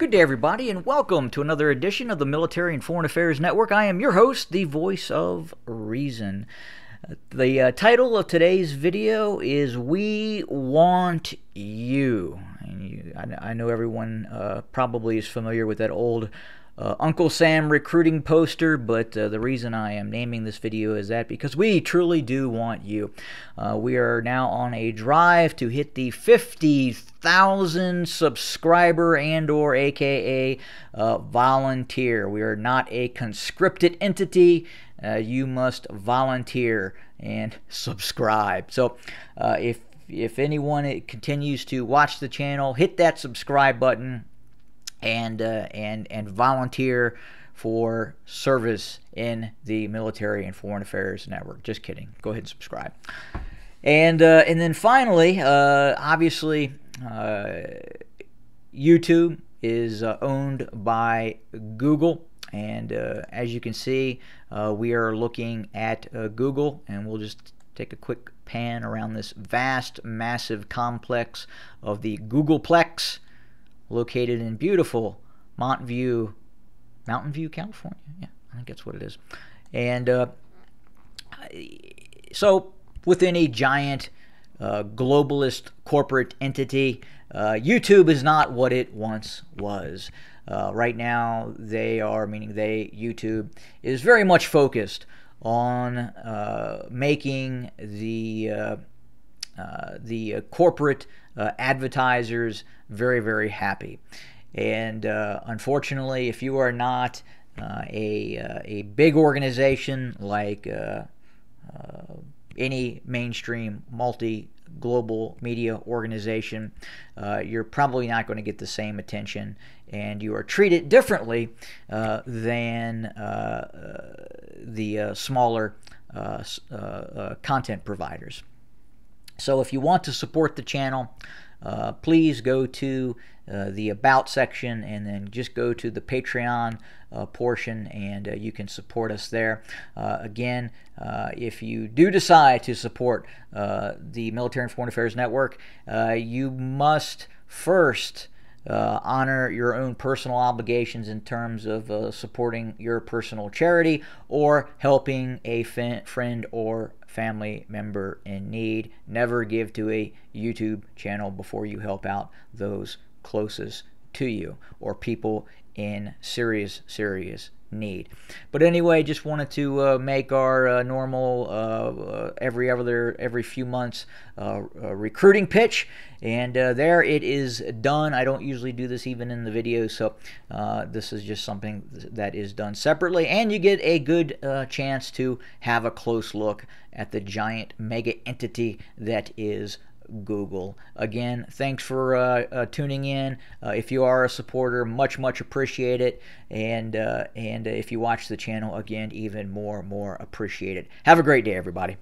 Good day, everybody, and welcome to another edition of the Military and Foreign Affairs Network. I am your host, the voice of reason. The uh, title of today's video is We Want You. you I, I, know everyone uh, probably is familiar with that old uh, Uncle Sam recruiting poster, but uh, the reason I am naming this video is that because we truly do want you. Uh, we are now on a drive to hit the 50,000 subscriber and or aka uh, volunteer. We are not a conscripted entity. Uh, you must volunteer and subscribe. So uh, if if anyone continues to watch the channel, hit that subscribe button and uh, and and volunteer for service in the military and foreign affairs network. Just kidding. Go ahead and subscribe. And uh, and then finally, uh, obviously, uh, YouTube is uh, owned by Google. And uh, as you can see, we are looking at Google, and we'll just take a quick pan around this vast, massive complex of the Googleplex located in beautiful Mount View, Mountain View, California. Yeah, I think that's what it is. And uh, so, within a giant uh, globalist corporate entity, uh, YouTube is not what it once was. Uh, right now, they are, meaning they, YouTube, is very much focused on uh, making the uh, uh, the corporate uh, advertisers very, very happy. And uh, unfortunately, if you are not uh, a, uh, a big organization like uh, any mainstream multi global media organization, you're probably not going to get the same attention and you are treated differently than the smaller content providers. So if you want to support the channel, uh, please go to uh, the About section and then just go to the Patreon uh, portion and uh, you can support us there. Uh, again, uh, if you do decide to support the Military and Foreign Affairs Network, you must first uh, honor your own personal obligations in terms of uh, supporting your personal charity or helping a friend or family member in need. Never give to a YouTube channel before you help out those closest to you or people in serious, serious need. But anyway, just wanted to uh, make our uh, normal uh, uh every other every few months uh, uh, recruiting pitch, and there it is done. I don't usually do this even in the video, so this is just something that is done separately, and you get a good chance to have a close look at the giant mega entity that is Google. Again, thanks for uh, uh, tuning in. Uh, if you are a supporter, much much appreciate it, and uh, and if you watch the channel again, even more more appreciate it. Have a great day, everybody.